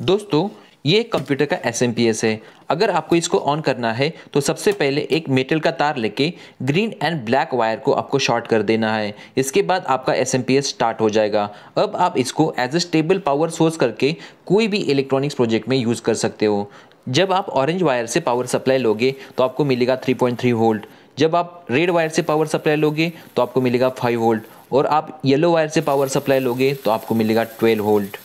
दोस्तों, ये कंप्यूटर का एसएमपीएस है। अगर आपको इसको ऑन करना है तो सबसे पहले एक मेटल का तार लेके ग्रीन एंड ब्लैक वायर को आपको शॉर्ट कर देना है। इसके बाद आपका एसएमपीएस स्टार्ट हो जाएगा। अब आप इसको as a stable power source करके कोई भी इलेक्ट्रॉनिक्स प्रोजेक्ट में यूज़ कर सकते हो। जब आप ऑरेंज वायर से पावर सप्लाई लोगे तो आपको मिलेगा 3.3 वोल्ट जब आप रेड वायर से पावर सप्लाई लोगे तो आपको मिलेगा 5 वोल्ट और आप येलो वायर से पावर सप्लाई लोगे तो आपको मिलेगा 12 वोल्ट